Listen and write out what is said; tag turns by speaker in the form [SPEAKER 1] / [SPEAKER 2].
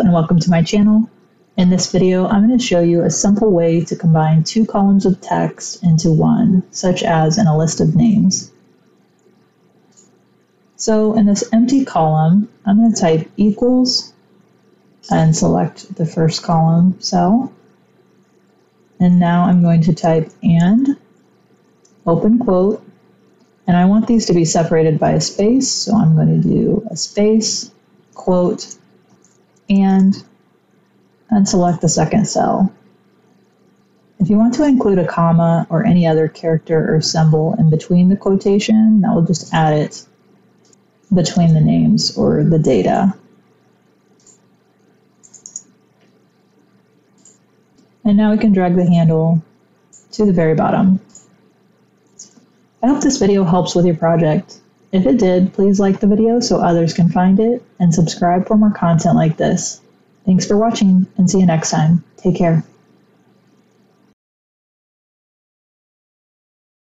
[SPEAKER 1] And welcome to my channel. In this video, I'm going to show you a simple way to combine two columns of text into one, such as in a list of names. So in this empty column, I'm going to type equals and select the first column cell. And now I'm going to type and, open quote, and I want these to be separated by a space, so I'm going to do a space, quote, and, and select the second cell. If you want to include a comma or any other character or symbol in between the quotation, that will just add it between the names or the data. And now we can drag the handle to the very bottom. I hope this video helps with your project. If it did, please like the video so others can find it and subscribe for more content like this. Thanks for watching and see you next time. Take care.